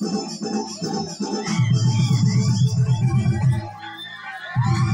Thank you.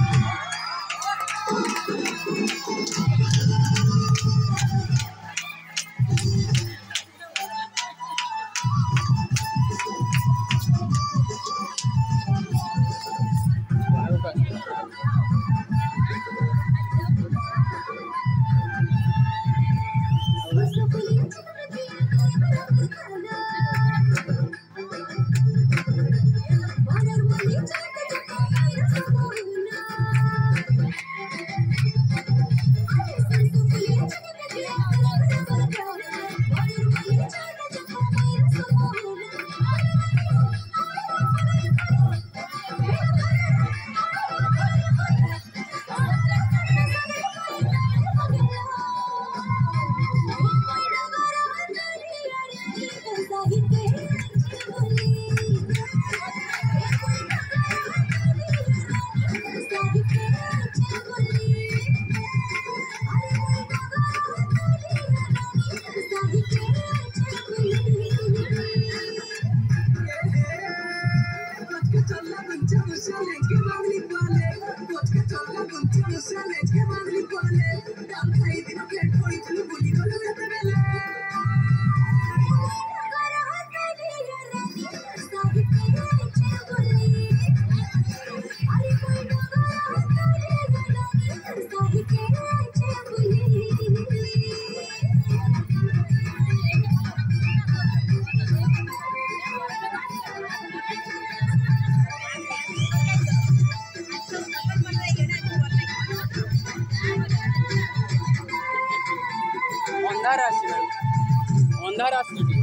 अंधा राशि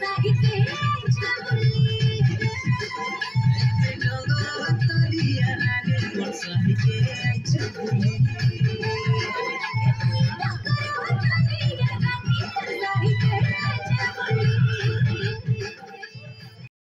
Thank